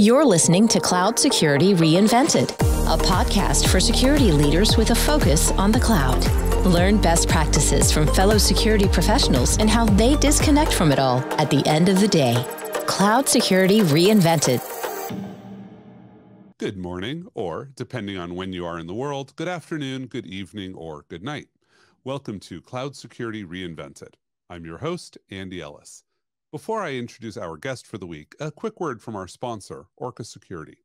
You're listening to Cloud Security Reinvented, a podcast for security leaders with a focus on the cloud. Learn best practices from fellow security professionals and how they disconnect from it all at the end of the day. Cloud Security Reinvented. Good morning, or depending on when you are in the world, good afternoon, good evening, or good night. Welcome to Cloud Security Reinvented. I'm your host, Andy Ellis. Before I introduce our guest for the week, a quick word from our sponsor, Orca Security.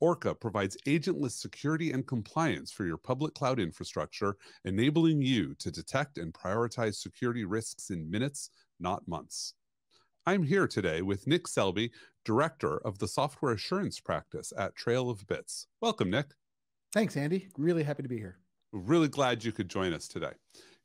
Orca provides agentless security and compliance for your public cloud infrastructure, enabling you to detect and prioritize security risks in minutes, not months. I'm here today with Nick Selby, Director of the Software Assurance Practice at Trail of Bits. Welcome, Nick. Thanks, Andy. Really happy to be here. Really glad you could join us today.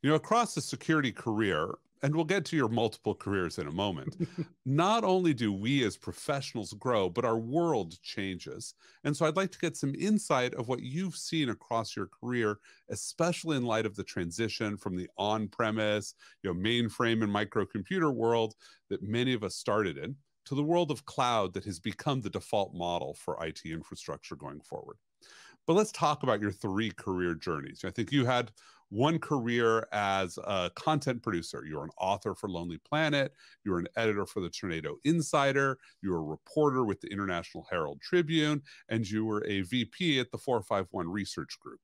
You know, across the security career, and we'll get to your multiple careers in a moment. Not only do we as professionals grow, but our world changes. And so I'd like to get some insight of what you've seen across your career, especially in light of the transition from the on-premise, you know, mainframe and microcomputer world that many of us started in to the world of cloud that has become the default model for IT infrastructure going forward. But let's talk about your three career journeys. I think you had one career as a content producer. You're an author for Lonely Planet. You're an editor for the Tornado Insider. You're a reporter with the International Herald Tribune, and you were a VP at the 451 Research Group.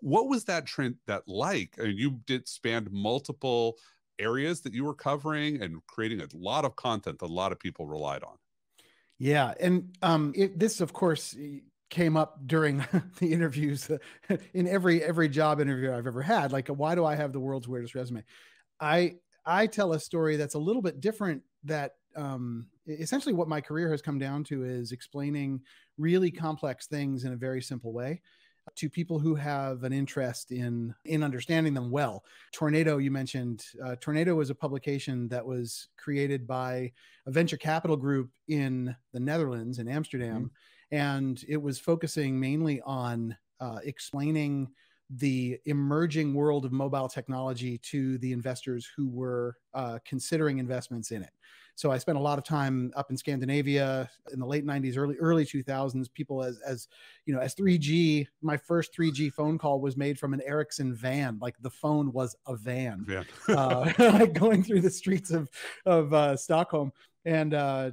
What was that trend that like? I mean, you did span multiple areas that you were covering and creating a lot of content that a lot of people relied on. Yeah, and um, it, this, of course, came up during the interviews in every every job interview I've ever had. Like, why do I have the world's weirdest resume? I I tell a story that's a little bit different. That um, essentially what my career has come down to is explaining really complex things in a very simple way to people who have an interest in in understanding them well. Tornado, you mentioned, uh, Tornado was a publication that was created by a venture capital group in the Netherlands in Amsterdam. Mm-hmm and it was focusing mainly on uh, explaining the emerging world of mobile technology to the investors who were uh, considering investments in it. So I spent a lot of time up in Scandinavia in the late 90s, early early 2000s. People as as you know as 3G. My first 3G phone call was made from an Ericsson van. Like the phone was a van, yeah. uh, like going through the streets of of uh, Stockholm. And uh,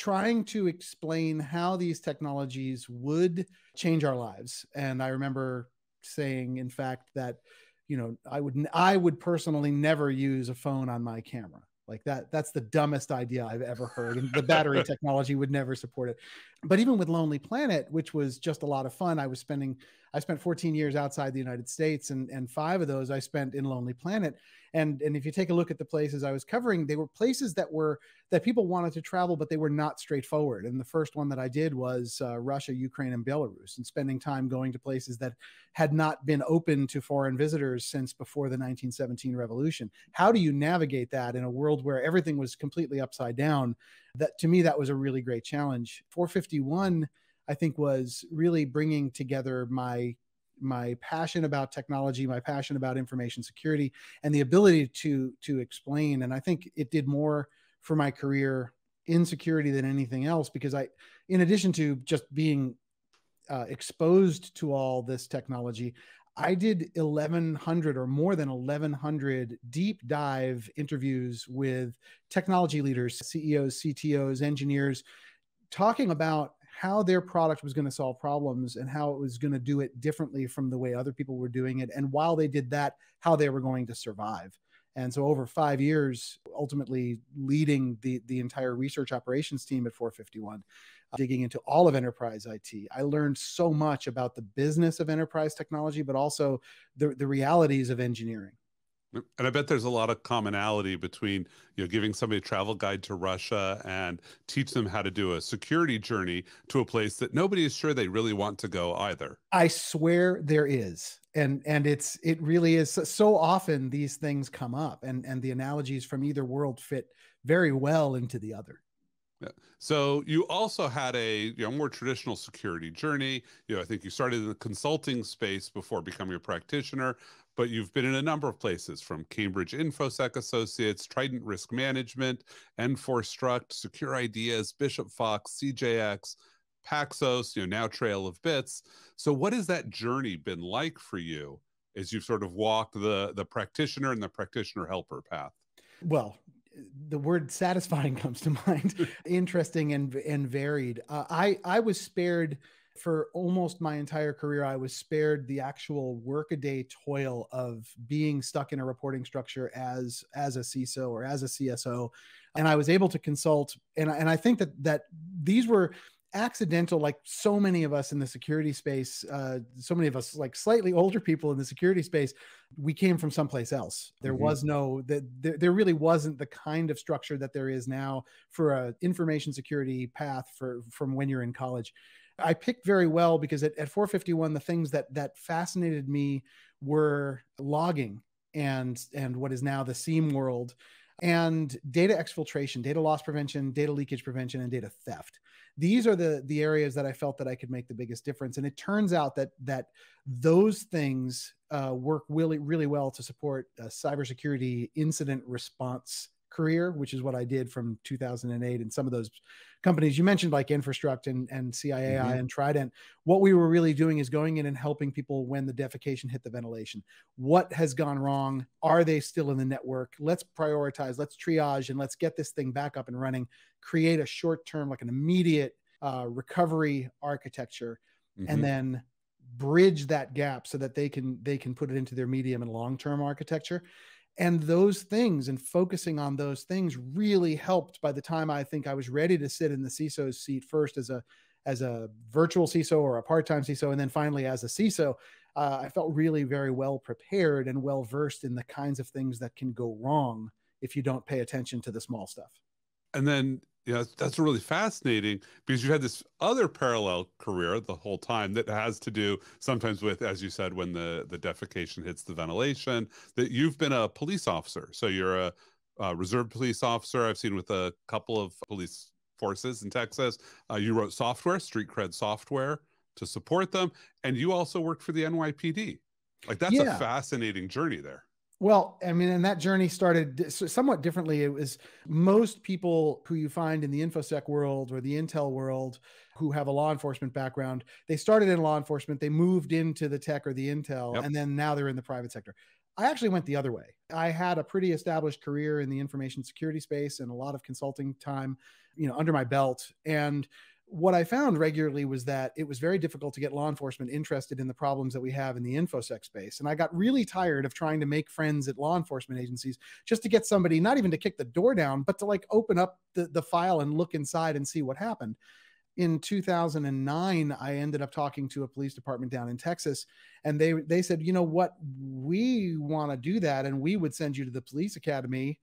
trying to explain how these technologies would change our lives. And I remember saying, in fact, that you know I would I would personally never use a phone on my camera. Like that, that's the dumbest idea I've ever heard. And the battery technology would never support it. But even with Lonely Planet, which was just a lot of fun, I was spending, I spent 14 years outside the United States, and and five of those I spent in Lonely Planet. And and if you take a look at the places I was covering, they were places that were that people wanted to travel, but they were not straightforward. And the first one that I did was uh, Russia, Ukraine, and Belarus, and spending time going to places that had not been open to foreign visitors since before the 1917 revolution. How do you navigate that in a world where everything was completely upside down? That to me, that was a really great challenge. 451, I think, was really bringing together my my passion about technology, my passion about information security, and the ability to to explain. And I think it did more for my career in security than anything else because I, in addition to just being uh, exposed to all this technology, I did 1,100 or more than 1,100 deep dive interviews with technology leaders, CEOs, CTOs, engineers, talking about how their product was going to solve problems and how it was going to do it differently from the way other people were doing it. And while they did that, how they were going to survive. And so over five years, ultimately leading the, the entire research operations team at 451, uh, digging into all of enterprise IT. I learned so much about the business of enterprise technology, but also the, the realities of engineering. And I bet there's a lot of commonality between you know giving somebody a travel guide to Russia and teach them how to do a security journey to a place that nobody is sure they really want to go either. I swear there is. And and it's it really is so often these things come up and and the analogies from either world fit very well into the other. Yeah. So you also had a you know more traditional security journey. You know, I think you started in the consulting space before becoming a practitioner, but you've been in a number of places from Cambridge InfoSec Associates, Trident Risk Management, N4 Struct, Secure Ideas, Bishop Fox, CJX, Paxos, you know, now Trail of Bits. So what has that journey been like for you as you've sort of walked the the practitioner and the practitioner helper path? Well, the word satisfying comes to mind. Interesting and and varied. Uh, I I was spared for almost my entire career, I was spared the actual workaday toil of being stuck in a reporting structure as as a CISO or as a CSO, and I was able to consult. and And I think that that these were accidental like so many of us in the security space uh, so many of us like slightly older people in the security space we came from someplace else there mm-hmm. was no that there, there really wasn't the kind of structure that there is now for a information security path for from when you're in college I picked very well because at, at 451, the things that that fascinated me were logging and and what is now the SIEM world and data exfiltration, data loss prevention, data leakage prevention, and data theft. These are the the areas that I felt that I could make the biggest difference. And it turns out that that those things uh, work really really well to support uh, cybersecurity incident response career, which is what I did from 2008. And some of those companies you mentioned, like Infrastruct and, and CIAI mm-hmm. and Trident, what we were really doing is going in and helping people when the defecation hit the ventilation. What has gone wrong? Are they still in the network? Let's prioritize, let's triage, and let's get this thing back up and running. Create a short term, like an immediate uh, recovery architecture, mm-hmm. and then bridge that gap so that they can they can put it into their medium and long term architecture and those things and focusing on those things really helped by the time i think i was ready to sit in the ciso's seat first as a as a virtual ciso or a part-time ciso and then finally as a ciso uh, i felt really very well prepared and well versed in the kinds of things that can go wrong if you don't pay attention to the small stuff. And then you know, that's really fascinating because you had this other parallel career the whole time that has to do sometimes with, as you said, when the the defecation hits the ventilation. That you've been a police officer, so you're a, a reserve police officer. I've seen with a couple of police forces in Texas. Uh, you wrote software, StreetCred Software, to support them, and you also worked for the NYPD. Like that's yeah. a fascinating journey there. Well, I mean, and that journey started somewhat differently. It was most people who you find in the infosec world or the intel world who have a law enforcement background. They started in law enforcement, they moved into the tech or the intel, yep. and then now they're in the private sector. I actually went the other way. I had a pretty established career in the information security space and a lot of consulting time, you know, under my belt. And what I found regularly was that it was very difficult to get law enforcement interested in the problems that we have in the infosec space. And I got really tired of trying to make friends at law enforcement agencies just to get somebody, not even to kick the door down, but to like open up the, the file and look inside and see what happened. In 2009, I ended up talking to a police department down in Texas, and they they said, you know what, we want to do that, and we would send you to the police academy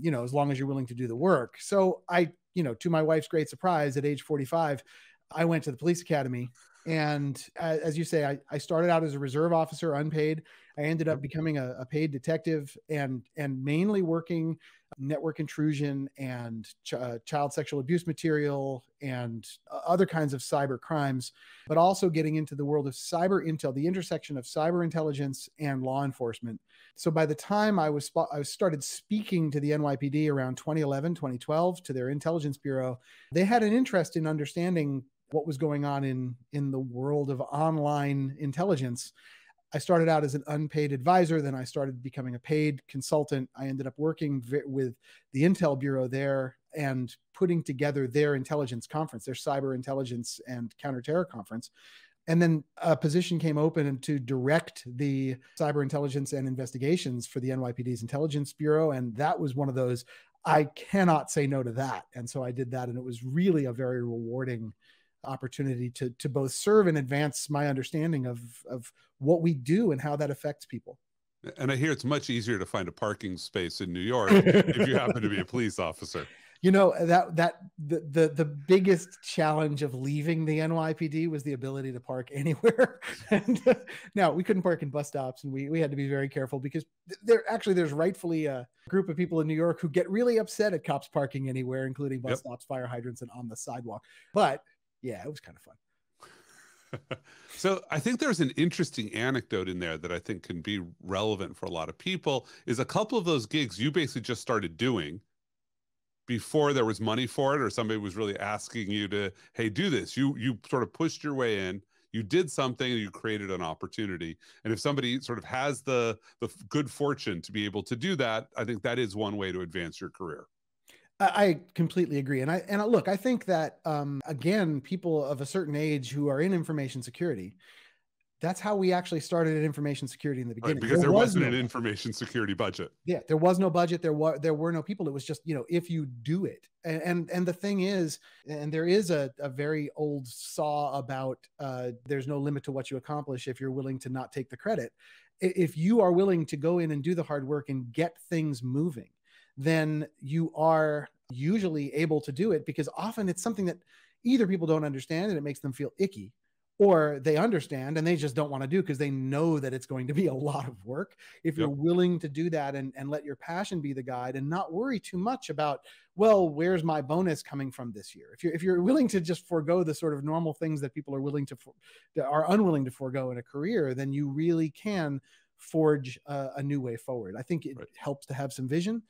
you know, as long as you're willing to do the work. So I you know, to my wife's great surprise, at age 45, I went to the police academy. And as you say, I, I started out as a reserve officer, unpaid. I ended up becoming a, a paid detective and and mainly working network intrusion and ch- uh, child sexual abuse material and other kinds of cyber crimes, but also getting into the world of cyber intel, the intersection of cyber intelligence and law enforcement. So by the time I was I started speaking to the NYPD around 2011, 2012 to their intelligence bureau, they had an interest in understanding what was going on in in the world of online intelligence. I started out as an unpaid advisor, then I started becoming a paid consultant. I ended up working with the Intel Bureau there and putting together their intelligence conference, their cyber intelligence and counterterror conference. And then a position came open to direct the cyber intelligence and investigations for the NYPD's intelligence bureau. And that was one of those I cannot say no to that. And so I did that and it was really a very rewarding opportunity to to both serve and advance my understanding of of what we do and how that affects people and I hear it's much easier to find a parking space in New York if you happen to be a police officer you know that that the, the the biggest challenge of leaving the NYPD was the ability to park anywhere. and uh, now we couldn't park in bus stops, and we we had to be very careful because there actually there's rightfully a group of people in New York who get really upset at cops parking anywhere, including bus yep. stops, fire hydrants, and on the sidewalk. But yeah, it was kind of fun. so I think there's an interesting anecdote in there that I think can be relevant for a lot of people is a couple of those gigs you basically just started doing before there was money for it or somebody was really asking you to hey do this. You you sort of pushed your way in you did something and you created an opportunity. And if somebody sort of has the the good fortune to be able to do that i think that is one way to advance your career I completely agree, and I and look, I think that um, again, people of a certain age who are in information security, that's how we actually started at information security in the beginning. Right, because there, there was not no an information security budget. Yeah, there was no budget. There were there were no people. It was just you know if you do it, and and, and the thing is, and there is a, a very old saw about uh, there's no limit to what you accomplish if you're willing to not take the credit. If you are willing to go in and do the hard work and get things moving, then you are usually able to do it because often it's something that either people don't understand and it makes them feel icky or they understand and they just don't want to do because they know that it's going to be a lot of work. If you're willing to do that and, and let your passion be the guide and not worry too much about well where's my bonus coming from this year? If you're if you're willing to just forego the sort of normal things that people are willing to that are unwilling to forego in a career then you really can forge a, a new way forward. I think it right. helps to have some vision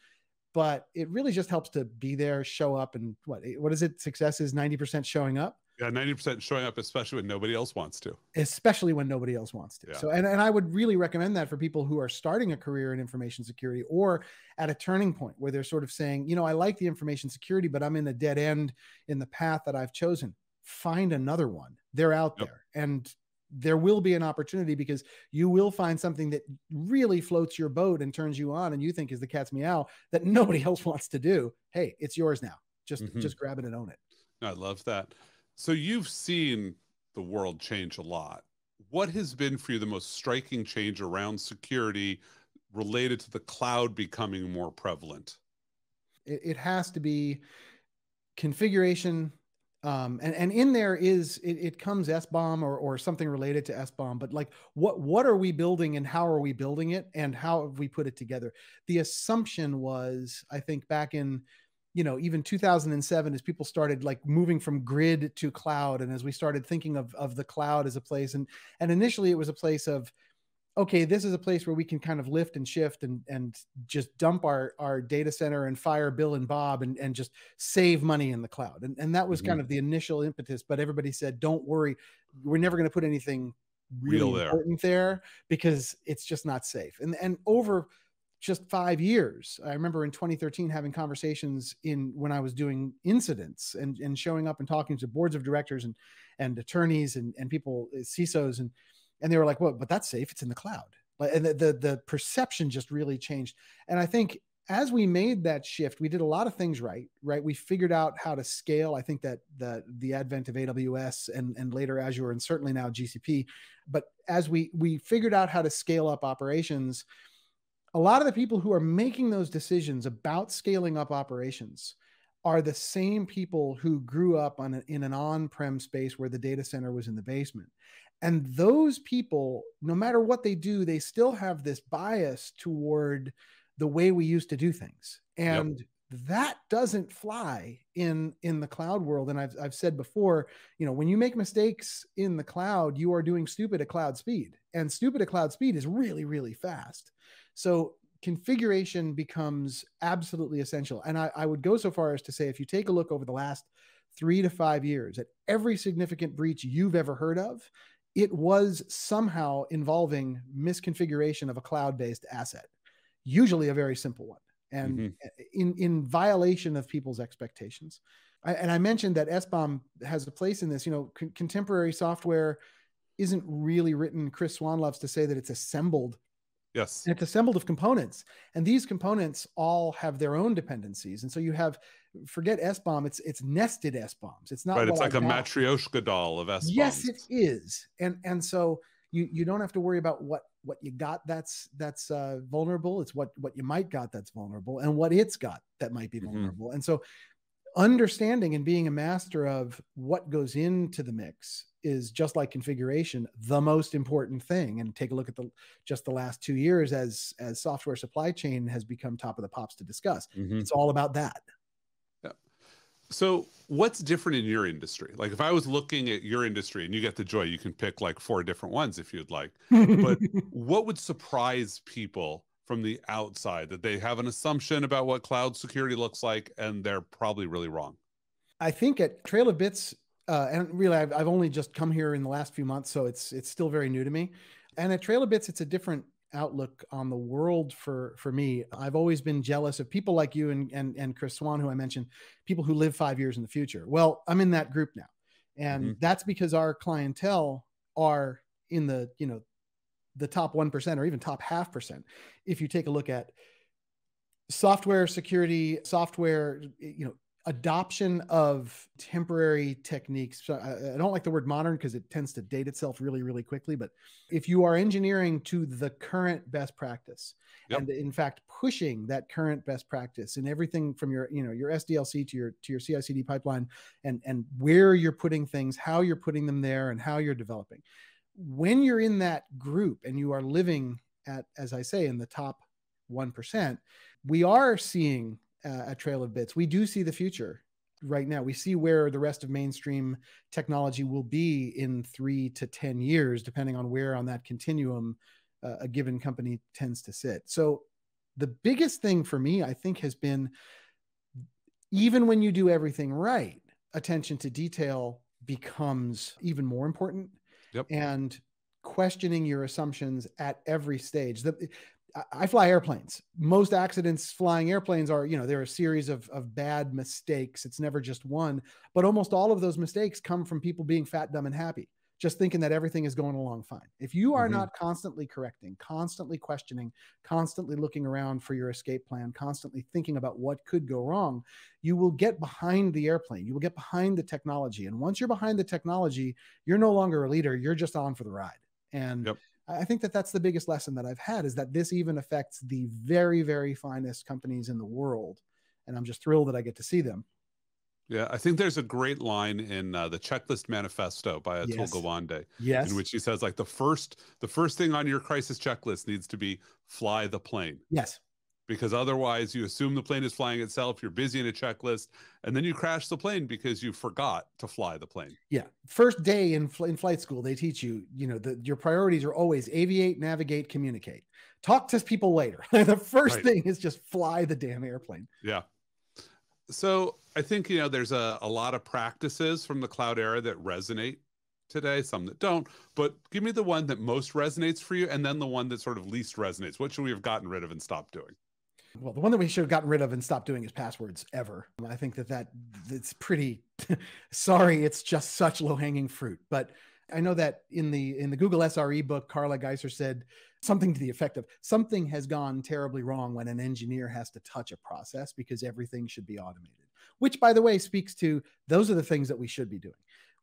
but it really just helps to be there, show up, and what eh, what is it? Success is ninety percent showing up. Yeah, ninety percent showing up, especially when nobody else wants to. Especially when nobody else wants to. Yeah. So, and and I would really recommend that for people who are starting a career in information security or at a turning point where they're sort of saying, you know, I like the information security, but I'm in a dead end in the path that I've chosen. Find another one. They're out yep. there, and there will be an opportunity because you will find something that really floats your boat and turns you on and you think is the cat's meow that nobody else wants to do. Hey it's yours now. Just mm-hmm. just grab it and own it. I love that. So you've seen the world change a lot. What has been for you the most striking change around security related to the cloud becoming more prevalent? It, it has to be configuration um, and and in there is it, it comes SBOM or or something related to SBOM, but like what what are we building and how are we building it and how have we put it together? The assumption was, I think, back in you know even 2007 as people started like moving from grid to cloud and as we started thinking of of the cloud as a place and and initially it was a place of okay, this is a place where we can kind of lift and shift and and just dump our our data center and fire Bill and Bob and and just save money in the cloud. And and that was mm-hmm. kind of the initial impetus. But everybody said, don't worry, we're never going to put anything really there. important there because it's just not safe. And and over just five years. I remember in 2013 having conversations in when I was doing incidents and, and showing up and talking to boards of directors and and attorneys and, and people, CISOs, and and they were like, "Well, but that's safe. It's in the cloud." And the, the the perception just really changed. And I think as we made that shift, we did a lot of things right. Right, we figured out how to scale. I think that the the advent of AWS and and later Azure and certainly now GCP, but as we we figured out how to scale up operations, a lot of the people who are making those decisions about scaling up operations are the same people who grew up on a, in an on-prem space where the data center was in the basement. And those people, no matter what they do, they still have this bias toward the way we used to do things. And yep that doesn't fly in in the cloud world. And I've, I've said before you know when you make mistakes in the cloud you are doing stupid at cloud speed. And stupid at cloud speed is really really fast. So configuration becomes absolutely essential and I, I would go so far as to say if you take a look over the last three to five years at every significant breach you've ever heard of it was somehow involving misconfiguration of a cloud-based asset, usually a very simple one, and mm-hmm. in in violation of people's expectations. I, and I mentioned that SBOM has a place in this. You know, con- contemporary software isn't really written. Chris Swan loves to say that it's assembled Yes. And it's assembled of components. And these components all have their own dependencies. And so you have forget SBOM, it's it's nested SBOMs. It's not right. It's like a matryoshka doll of SBOMs. Yes, it is. And and so you you don't have to worry about what what you got that's that's uh, vulnerable. It's what what you might got that's vulnerable, and what it's got that might be mm-hmm. vulnerable. Mm-hmm. And so understanding and being a master of what goes into the mix is just like configuration the most important thing and take a look at the just the last two years as as software supply chain has become top of the pops to discuss mm-hmm. it's all about that yeah So, what's different in your industry? Like, if I was looking at your industry and you get the joy, you can pick like four different ones if you'd like. But what would surprise people from the outside that they have an assumption about what cloud security looks like and they're probably really wrong? I think at Trail of Bits, uh, and really, I've, I've only just come here in the last few months, so it's it's still very new to me. And at Trail of Bits, it's a different outlook on the world for for me. I've always been jealous of people like you and and and Chris Swan, who I mentioned, people who live five years in the future. Well, I'm in that group now, and mm-hmm. that's because our clientele are in the you know the top one percent or even top half percent. If you take a look at software security, software, you know, adoption of temporary techniques. So I, I, don't like the word modern because it tends to date itself really, really quickly. But if you are engineering to the current best practice, yep. and in fact pushing that current best practice in everything from your, you know, your SDLC to your to your CI/CD pipeline, and and where you're putting things, how you're putting them there, and how you're developing. When you're in that group and you are living at, as I say, in the top one percent, we are seeing uh, at Trail of Bits. We do see the future right now. We see where the rest of mainstream technology will be in three to 10 years, depending on where on that continuum uh, a given company tends to sit. So, the biggest thing for me, I think, has been even when you do everything right, attention to detail becomes even more important. Yep. And questioning your assumptions at every stage. The, I fly airplanes. Most accidents flying airplanes are, you know, they're a series of, of bad mistakes. It's never just one, but almost all of those mistakes come from people being fat, dumb, and happy, just thinking that everything is going along fine. If you are mm-hmm. not constantly correcting, constantly questioning, constantly looking around for your escape plan, constantly thinking about what could go wrong, you will get behind the airplane. You will get behind the technology. And once you're behind the technology, you're no longer a leader. You're just on for the ride. And yep I think that that's the biggest lesson that I've had is that this even affects the very, very finest companies in the world. And I'm just thrilled that I get to see them. Yeah, I think there's a great line in uh, the Checklist Manifesto by Atul yes. Gawande, yes. in which he says like the first the first thing on your crisis checklist needs to be fly the plane. Yes because otherwise you assume the plane is flying itself you're busy in a checklist and then you crash the plane because you forgot to fly the plane yeah first day in, in flight school they teach you you know that your priorities are always aviate navigate communicate talk to people later the first right. thing is just fly the damn airplane yeah so i think you know there's a, a lot of practices from the cloud era that resonate today, some that don't. But give me the one that most resonates for you, and then the one that sort of least resonates. What should we have gotten rid of and stopped doing? Well the one that we should have gotten rid of and stopped doing is passwords ever. Um, I think that that it's pretty sorry it's just such low hanging fruit. But i know that in the in the google sre book Carla Geisser said something to the effect of something has gone terribly wrong when an engineer has to touch a process because everything should be automated. Which by the way speaks to those are the things that we should be doing.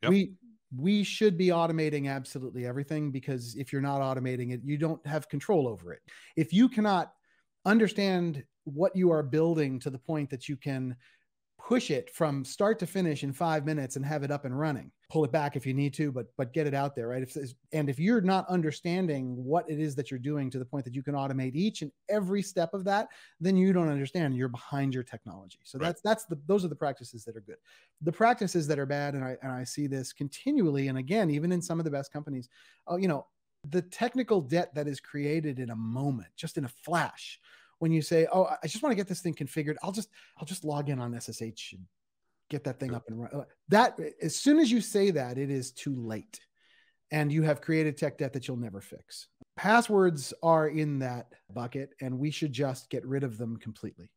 Yep. we we should be automating absolutely everything because if you're not automating it you don't have control over it. If you cannot understand what you are building to the point that you can push it from start to finish in five minutes and have it up and running. Pull it back if you need to but but get it out there right? If, and if you're not understanding what it is that you're doing to the point that you can automate each and every step of that then you don't understand. You're behind your technology. So right. that's that's the those are the practices that are good. The practices that are bad and i and i see this continually and again even in some of the best companies oh you know the technical debt that is created in a moment, just in a flash, when you say, "Oh, I just want to get this thing configured," I'll just I'll just log in on SSH and get that thing up and run. Uh, that as soon as you say that, it is too late, and you have created tech debt that you'll never fix. Passwords are in that bucket, and we should just get rid of them completely.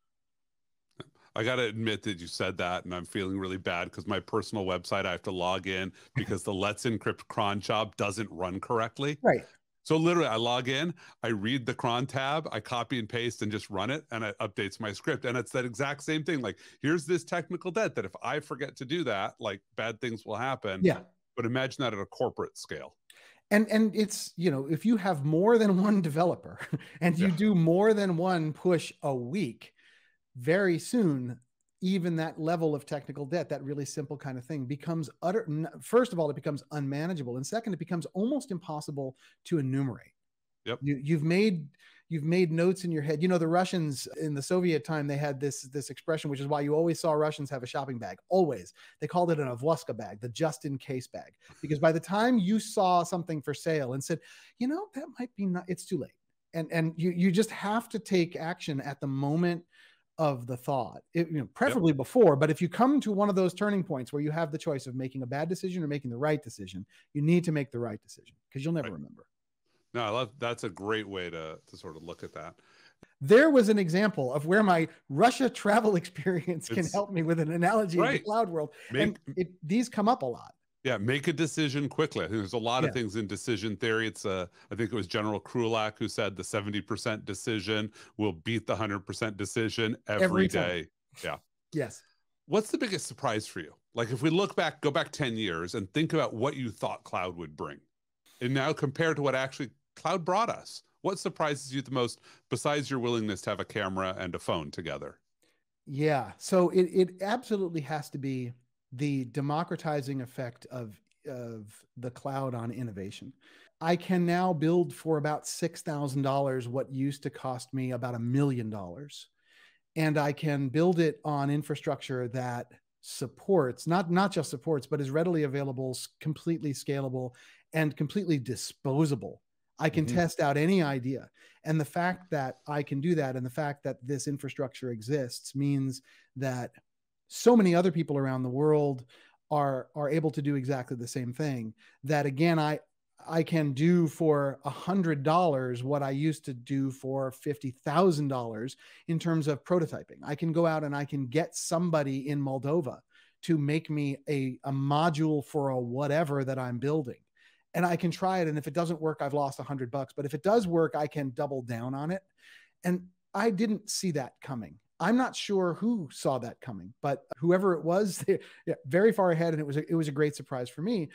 I got to admit that you said that, and I'm feeling really bad because my personal website, I have to log in because the Let's Encrypt cron job doesn't run correctly. Right. So literally, I log in, I read the cron tab, I copy and paste and just run it, and it updates my script. And it's that exact same thing. Like, here's this technical debt that if I forget to do that, like bad things will happen. Yeah. But imagine that at a corporate scale. And and it's you know if you have more than one developer and you yeah. do more than one push a week, very soon even that level of technical debt that really simple kind of thing becomes utter first of all it becomes unmanageable and second it becomes almost impossible to enumerate yep you, you've made you've made notes in your head. You know, the Russians in the Soviet time, they had this this expression, which is why you always saw Russians have a shopping bag. Always, they called it an avoska bag, the just in case bag, because by the time you saw something for sale and said, you know, that might be not, it's too late, and and you you just have to take action at the moment of the thought, it, you know, preferably yep. before. But if you come to one of those turning points where you have the choice of making a bad decision or making the right decision, you need to make the right decision because you'll never right. remember. No, I love that's a great way to to sort of look at that. There was an example of where my Russia travel experience can help me with an analogy right. in the cloud world. Make, and it, these come up a lot. Yeah, make a decision quickly. There's a lot yeah. of things in decision theory. It's uh, I think it was General Krulak who said the 70% decision will beat the 100% decision every, every day. Yeah. Yes. What's the biggest surprise for you? Like if we look back, go back 10 years and think about what you thought cloud would bring. And now compared to what actually cloud brought us. What surprises you the most besides your willingness to have a camera and a phone together? Yeah. So it, it absolutely has to be the democratizing effect of, of the cloud on innovation. I can now build for about $6,000 what used to cost me about a million dollars. And I can build it on infrastructure that supports, not, not just supports, but is readily available, completely scalable, and completely disposable I can mm-hmm. test out any idea. And the fact that I can do that and the fact that this infrastructure exists means that so many other people around the world are are able to do exactly the same thing that again I I can do for a hundred dollars what I used to do for fifty thousand dollars in terms of prototyping. I can go out and I can get somebody in Moldova to make me a, a module for a whatever that I'm building and I can try it. And if it doesn't work, I've lost a hundred bucks. But if it does work, I can double down on it. And I didn't see that coming. I'm not sure who saw that coming, but whoever it was, yeah, very far ahead, and it was a, it was a great surprise for me.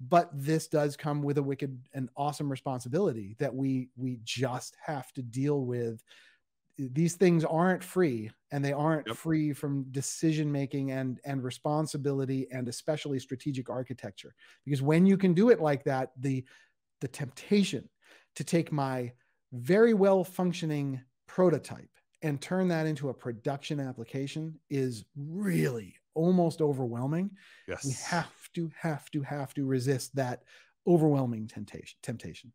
But this does come with a wicked and awesome responsibility that we we just have to deal with these things aren't free and they aren't yep. free from decision making and and responsibility and especially strategic architecture because when you can do it like that the the temptation to take my very well functioning prototype and turn that into a production application is really almost overwhelming. Yes. we have to have to have to resist that overwhelming temptation temptation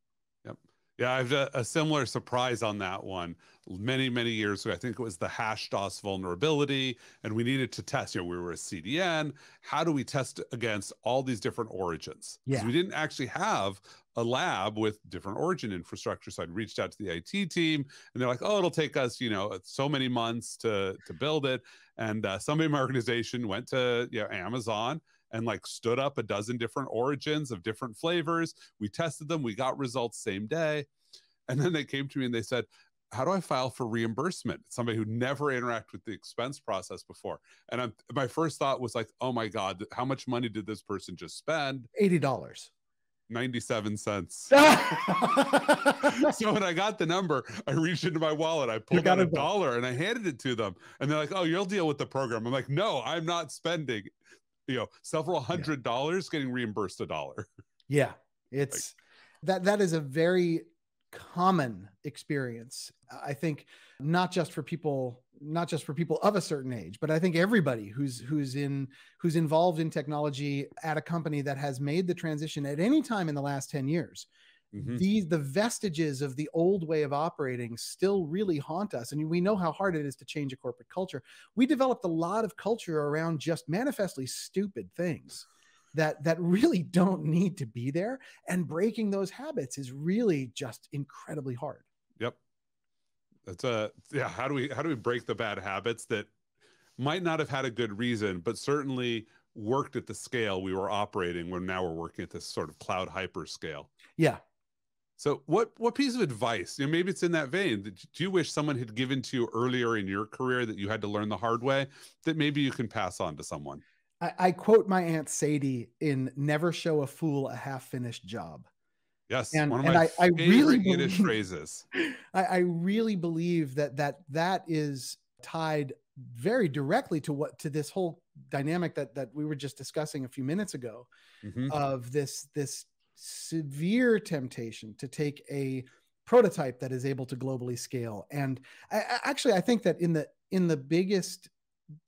yeah, I've a, a, similar surprise on that one. Many, many years ago, I think it was the hash DOS vulnerability, and we needed to test. You know, we were a CDN. How do we test against all these different origins? Yeah, we didn't actually have a lab with different origin infrastructure. So I reached out to the IT team, and they're like, "Oh, it'll take us, you know, so many months to to build it." And uh, somebody in my organization went to you know, Amazon and like stood up a dozen different origins of different flavors. We tested them, we got results same day. And then they came to me and they said, how do I file for reimbursement? Somebody who never interacted with the expense process before. And I'm, my first thought was like, oh my God, how much money did this person just spend? $80. 97 cents. so when I got the number, I reached into my wallet, I pulled out a dollar and I handed it to them. And they're like, oh, you'll deal with the program. I'm like, no, I'm not spending you know several hundred yeah. dollars getting reimbursed a dollar yeah it's like, that that is a very common experience i think not just for people not just for people of a certain age but i think everybody who's who's in who's involved in technology at a company that has made the transition at any time in the last 10 years mm-hmm. these the vestiges of the old way of operating still really haunt us and we know how hard it is to change a corporate culture. We developed a lot of culture around just manifestly stupid things that that really don't need to be there and breaking those habits is really just incredibly hard. Yep. That's a yeah how do we how do we break the bad habits that might not have had a good reason but certainly worked at the scale we were operating when now we're working at this sort of cloud hyper scale yeah so what what piece of advice, you know, maybe it's in that vein, do you wish someone had given to you earlier in your career that you had to learn the hard way that maybe you can pass on to someone? I, I quote my aunt Sadie in "Never show a fool a half-finished job." Yes, and, one of my I, I really believe, phrases. I, I really believe that that that is tied very directly to what to this whole dynamic that that we were just discussing a few minutes ago mm-hmm. of this this severe temptation to take a prototype that is able to globally scale. And I, actually, I think that in the in the biggest,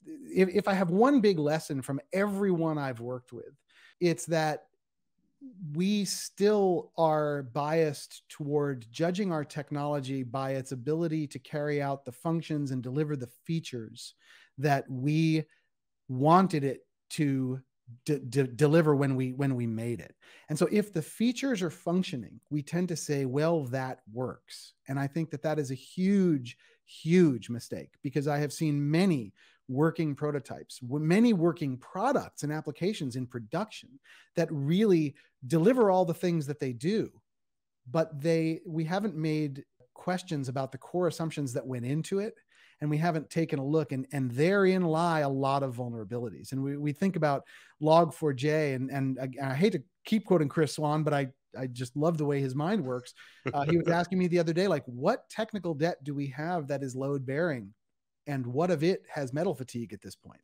if, if I have one big lesson from everyone I've worked with, it's that we still are biased toward judging our technology by its ability to carry out the functions and deliver the features that we wanted it to deliver when we when we made it. And so if the features are functioning we tend to say well that works. And i think that that is a huge huge mistake because i have seen many working prototypes many working products and applications in production that really deliver all the things that they do but they we haven't made questions about the core assumptions that went into it and we haven't taken a look and and therein lie a lot of vulnerabilities. And we, we think about log4j and and I, I hate to keep quoting chris swan but i i just love the way his mind works. Uh, he was asking me the other day like what technical debt do we have that is load bearing? And what of it has metal fatigue at this point?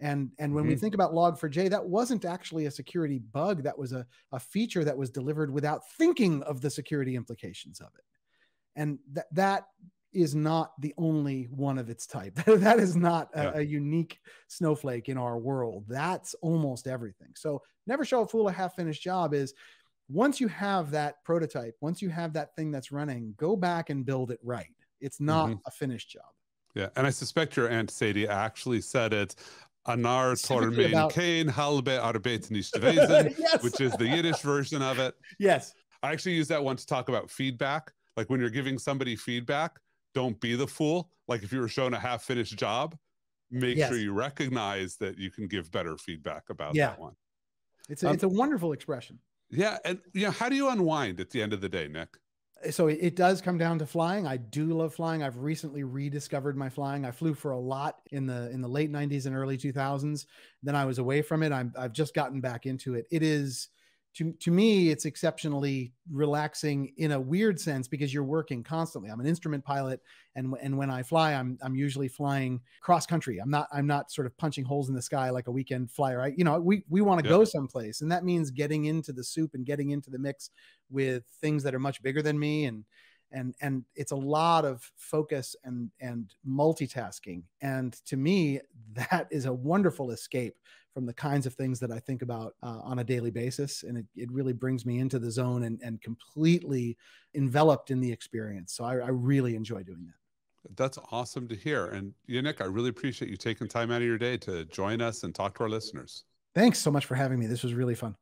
And and when mm-hmm. we think about log4j that wasn't actually a security bug. That was a, a feature that was delivered without thinking of the security implications of it. And that that is not the only one of its type. that is not a, yeah. a, unique snowflake in our world. That's almost everything. So never show a fool a half finished job is once you have that prototype, once you have that thing that's running, go back and build it right. It's not mm-hmm. a finished job. Yeah. And I suspect your Aunt Sadie actually said it. Anar Tormain Kane halbe arbeit nicht gewesen, which is the Yiddish version of it. Yes. I actually use that one to talk about feedback. Like when you're giving somebody feedback, don't be the fool. Like if you were shown a half finished job, make yes. sure you recognize that you can give better feedback about yeah. that one. It's a, um, it's a wonderful expression. Yeah, and you know, how do you unwind at the end of the day, Nick? So it does come down to flying. I do love flying. I've recently rediscovered my flying. I flew for a lot in the in the late 90s and early 2000s. Then I was away from it. I'm I've just gotten back into it. It is to, to me, it's exceptionally relaxing in a weird sense because you're working constantly. I'm an instrument pilot, and and when I fly, I'm I'm usually flying cross country. I'm not I'm not sort of punching holes in the sky like a weekend flyer. I, you know, we we want to yeah. go someplace, and that means getting into the soup and getting into the mix with things that are much bigger than me and and and it's a lot of focus and and multitasking and to me that is a wonderful escape from the kinds of things that I think about uh, on a daily basis. And it, it really brings me into the zone and, and completely enveloped in the experience. So I, I really enjoy doing that. That's awesome to hear. And Nick, I really appreciate you taking time out of your day to join us and talk to our listeners. Thanks so much for having me. This was really fun.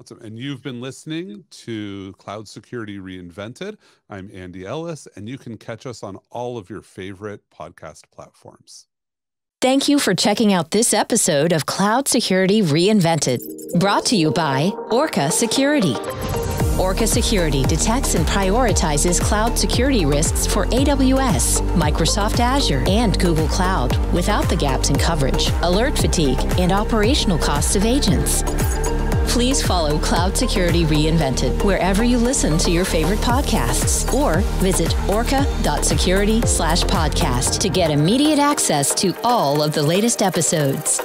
Awesome. And you've been listening to Cloud Security Reinvented. I'm Andy Ellis, and you can catch us on all of your favorite podcast platforms. Thank you for checking out this episode of Cloud Security Reinvented, brought to you by Orca Security. Orca Security detects and prioritizes cloud security risks for AWS, Microsoft Azure, and Google Cloud without the gaps in coverage, alert fatigue, and operational costs of agents please follow Cloud Security Reinvented wherever you listen to your favorite podcasts or visit orca.security slash podcast to get immediate access to all of the latest episodes.